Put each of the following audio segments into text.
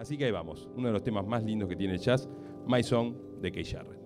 Así que ahí vamos, uno de los temas más lindos que tiene el jazz, My Song de Keith Jarrett.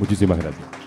Muchísimas gracias.